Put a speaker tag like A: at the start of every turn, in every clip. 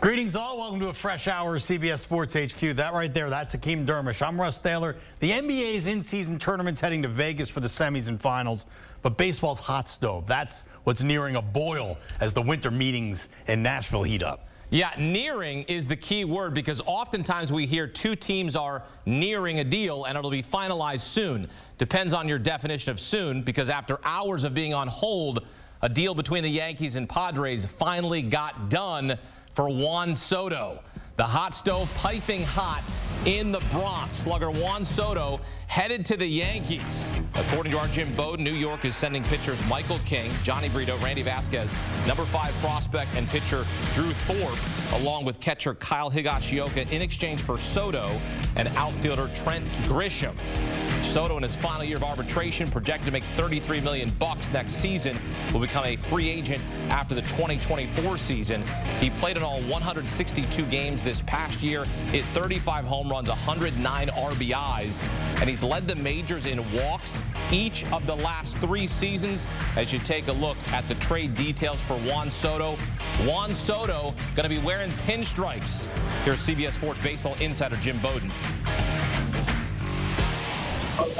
A: Greetings all. Welcome to a fresh hour of CBS Sports HQ. That right there, that's Hakeem Dermish. I'm Russ Thaler. The NBA's in-season tournament's heading to Vegas for the semis and finals, but baseball's hot stove. That's what's nearing a boil as the winter meetings in Nashville heat up.
B: Yeah, nearing is the key word because oftentimes we hear two teams are nearing a deal and it'll be finalized soon. Depends on your definition of soon because after hours of being on hold, a deal between the Yankees and Padres finally got done for Juan Soto. The hot stove piping hot in the Bronx. Slugger Juan Soto headed to the Yankees. According to our Jim Bowden, New York is sending pitchers Michael King, Jhony Brito, Randy Vasquez, number five prospect and pitcher Drew Thorpe, along with catcher Kyle Higashioka in exchange for Soto and outfielder Trent Grisham. Soto in his final year of arbitration projected to make 33 million bucks next season will become a free agent after the 2024 season. He played in all 162 games this past year, hit 35 home runs, 109 RBIs, and he's led the majors in walks each of the last three seasons. As you take a look at the trade details for Juan Soto, Juan Soto going to be wearing pinstripes. Here's CBS Sports Baseball insider Jim Bowden.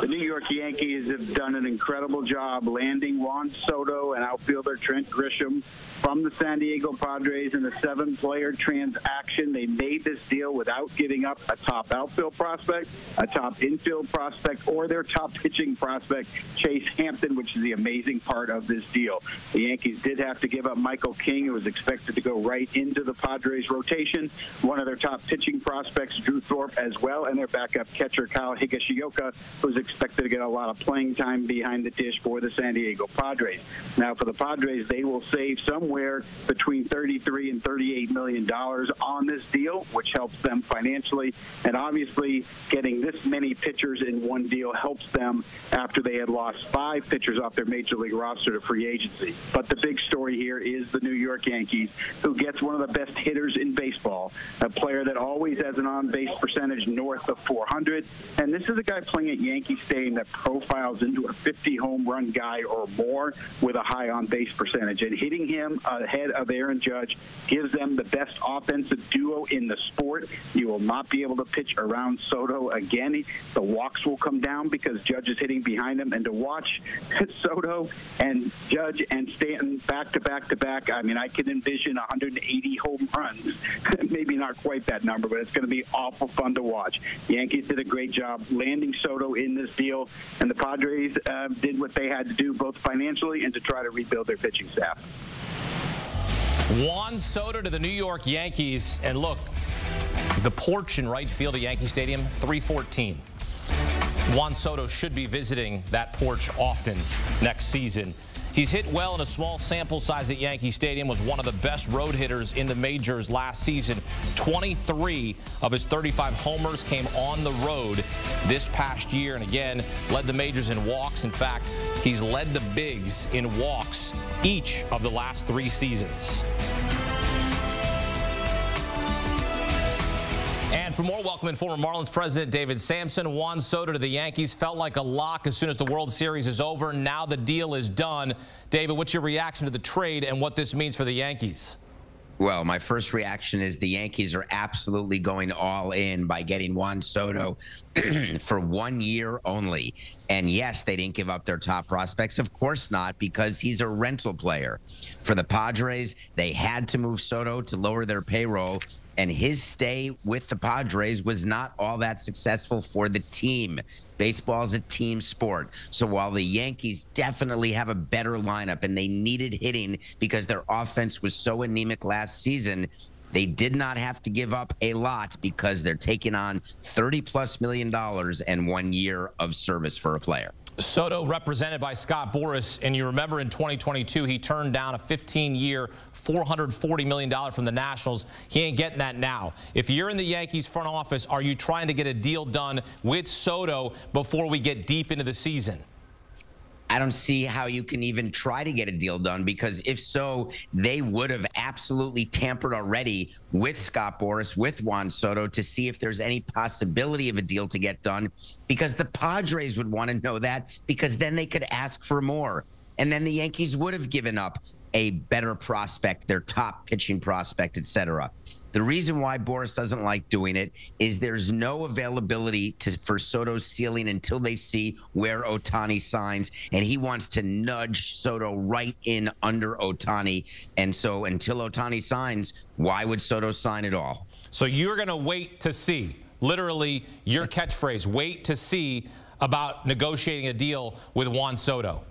C: The New York Yankees have done an incredible job landing Juan Soto and outfielder Trent Grisham from the San Diego Padres in a seven-player transaction. They made this deal without giving up a top outfield prospect, a top infield prospect, or their top pitching prospect, Chase Hampton, which is the amazing part of this deal. The Yankees did have to give up Michael King, who was expected to go right into the Padres rotation. One of their top pitching prospects, Drew Thorpe, as well, and their backup catcher, Kyle Higashioka, who's expected to get a lot of playing time behind the dish for the San Diego Padres. Now, for the Padres, they will save somewhere between 33 and 38 million dollars on this deal, which helps them financially. And obviously, getting this many pitchers in one deal helps them after they had lost five pitchers off their major league roster to free agency. But the big story here is the New York Yankees, who gets one of the best hitters in baseball, a player that always has an on-base percentage north of 400. And this is a guy playing at Yankee that profiles into a 50 home run guy or more with a high on-base percentage. And hitting him ahead of Aaron Judge gives them the best offensive duo in the sport. You will not be able to pitch around Soto again. The walks will come down because Judge is hitting behind him. And to watch Soto and Judge and Stanton back to back to back, I mean, I can envision 180 home runs. Maybe not quite that number, but it's going to be awful fun to watch. Yankees did a great job landing Soto in this deal, and the Padres uh, did what they had to do both financially and to try to rebuild their pitching staff.
B: Juan Soto to the New York Yankees. And look, the porch in right field at Yankee Stadium, 314. Juan Soto should be visiting that porch often next season. He's hit well in a small sample size at Yankee Stadium, was one of the best road hitters in the majors last season. 23 of his 35 homers came on the road this past year, and again, led the majors in walks. In fact, he's led the bigs in walks each of the last three seasons. And for more, welcome in former Marlins president David Samson. Juan Soto to the Yankees felt like a lock as soon as the World Series is over. Now the deal is done. David, what's your reaction to the trade and what this means for the Yankees?
D: Well, my first reaction is the Yankees are absolutely going all in by getting Juan Soto for one year only. And yes, they didn't give up their top prospects. Of course not, because he's a rental player. For the Padres, they had to move Soto to lower their payroll and his stay with the Padres was not all that successful for the team. Baseball is a team sport. So while the Yankees definitely have a better lineup and they needed hitting because their offense was so anemic last season, they did not have to give up a lot because they're taking on 30 plus million dollars and one year of service for a player.
B: Soto represented by Scott Boras, and you remember in 2022 he turned down a 15-year, $440 million from the Nationals. He ain't getting that now. If you're in the Yankees front office, are you trying to get a deal done with Soto before we get deep into the season?
D: I don't see how you can even try to get a deal done because if so, they would have absolutely tampered already with Scott Boras, with Juan Soto to see if there's any possibility of a deal to get done because the Padres would want to know that because then they could ask for more. And then the Yankees would have given up a better prospect, their top pitching prospect, etc. The reason why Boras doesn't like doing it is there's no availability to, for Soto's ceiling until they see where Ohtani signs, and he wants to nudge Soto right in under Ohtani. And so until Ohtani signs, why would Soto sign at all?
B: So you're going to wait to see, literally your catchphrase, wait to see about negotiating a deal with Juan Soto.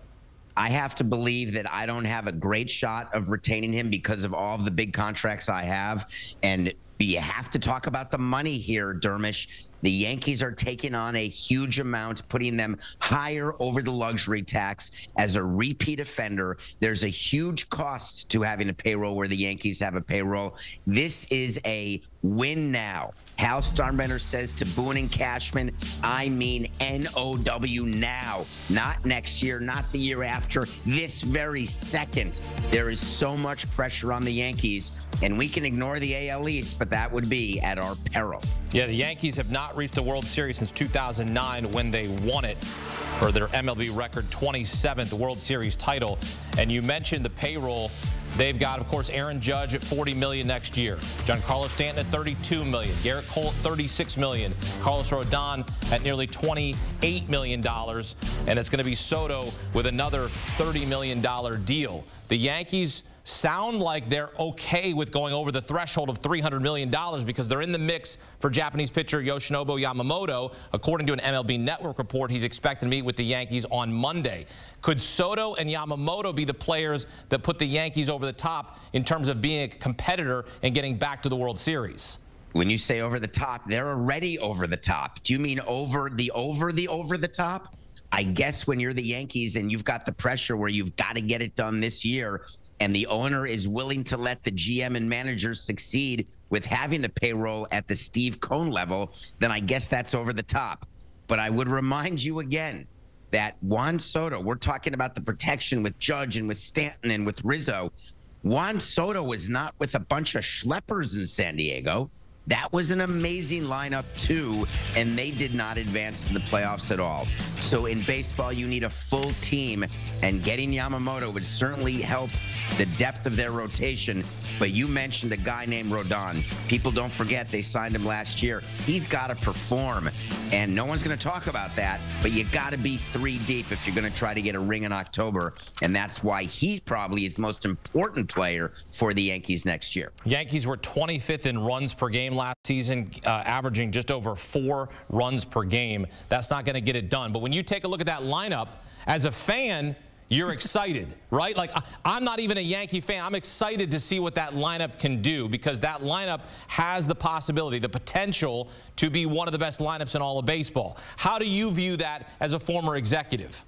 D: I have to believe that I don't have a great shot of retaining him because of all of the big contracts I have. And you have to talk about the money here, Dermish. The Yankees are taking on a huge amount, putting them higher over the luxury tax as a repeat offender. There's a huge cost to having a payroll where the Yankees have a payroll. This is a win now. Hal Steinbrenner says to Boone and Cashman, I mean N-O-W now, not next year, not the year after, this very second. There is so much pressure on the Yankees, and we can ignore the AL East, but that would be at our peril.
B: Yeah, the Yankees have not reached the World Series since 2009 when they won it for their MLB record 27th World Series title. And you mentioned the payroll They've got, of course, Aaron Judge at 40 million next year. Giancarlo Stanton at 32 million. Gerrit Cole at 36 million. Carlos Rodon at nearly 28 million dollars, and it's going to be Soto with another 30 million dollar deal. The Yankees sound like they're okay with going over the threshold of $300 million because they're in the mix for Japanese pitcher Yoshinobu Yamamoto. According to an MLB Network report, he's expected to meet with the Yankees on Monday. Could Soto and Yamamoto be the players that put the Yankees over the top in terms of being a competitor and getting back to the World Series?
D: When you say over the top, they're already over the top. Do you mean over the over the over the top? I guess when you're the Yankees and you've got the pressure where you've got to get it done this year, and the owner is willing to let the GM and managers succeed with having a payroll at the Steve Cohen level, then I guess that's over the top. But I would remind you again that Juan Soto, we're talking about the protection with Judge and with Stanton and with Rizzo. Juan Soto was not with a bunch of schleppers in San Diego. That was an amazing lineup, too, and they did not advance to the playoffs at all. So in baseball, you need a full team, and getting Yamamoto would certainly help the depth of their rotation. But you mentioned a guy named Rodon. People don't forget they signed him last year. He's got to perform, and no one's going to talk about that, but you got to be three deep if you're going to try to get a ring in October, and that's why he probably is the most important player for the Yankees next year.
B: Yankees were 25th in runs per game last season, uh, averaging just over four runs per game. That's not going to get it done. But when you take a look at that lineup, as a fan, you're excited, right? Like, I'm not even a Yankee fan. I'm excited to see what that lineup can do because that lineup has the possibility, the potential to be one of the best lineups in all of baseball. How do you view that as a former executive?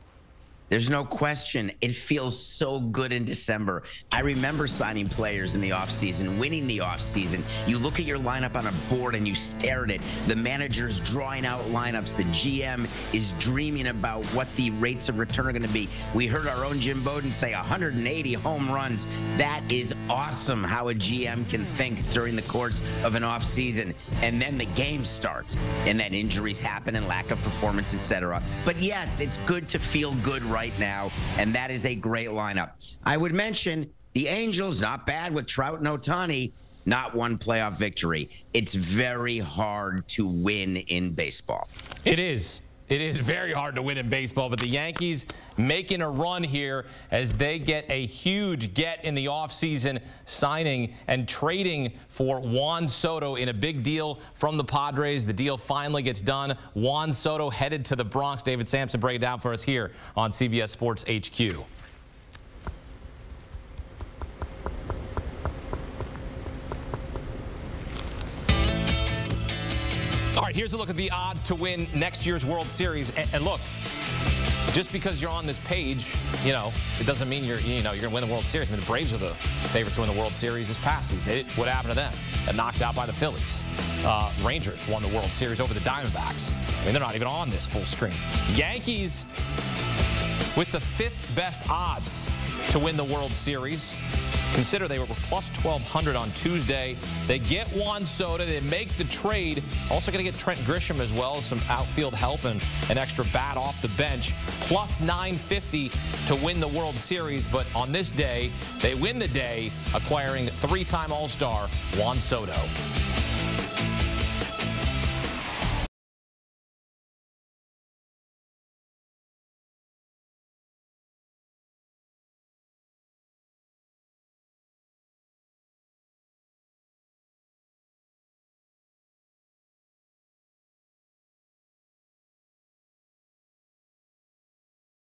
D: There's no question. It feels so good in December. I remember signing players in the offseason, winning the offseason. You look at your lineup on a board and you stare at it. The manager's drawing out lineups. The GM is dreaming about what the rates of return are going to be. We heard our own Jim Bowden say 180 home runs. That is awesome how a GM can think during the course of an offseason. And then the game starts, and then injuries happen and lack of performance, etc. But yes, it's good to feel good right now, and that is a great lineup. I would mention the Angels, not bad with Trout and Ohtani, not one playoff victory. It's very hard to win in baseball.
B: It is. It is very hard to win in baseball, but the Yankees making a run here as they get a huge get in the offseason, signing and trading for Juan Soto in a big deal from the Padres. The deal finally gets done. Juan Soto headed to the Bronx. David Samson break it down for us here on CBS Sports HQ. Right, here's a look at the odds to win next year's World Series. And, and, look, just because you're on this page, you know, it doesn't mean you're, you know, you're going to win the World Series. I mean, the Braves are the favorites to win the World Series this past season. It, what happened to them? Got knocked out by the Phillies. Uh, Rangers won the World Series over the Diamondbacks. I mean, they're not even on this full screen. Yankees with the fifth best odds to win the World Series. Consider they were plus 1,200 on Tuesday. They get Juan Soto. They make the trade. Also going to get Trent Grisham as well, as some outfield help and an extra bat off the bench. Plus 950 to win the World Series. But on this day, they win the day, acquiring three-time All-Star Juan Soto.